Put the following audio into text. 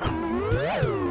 Woo!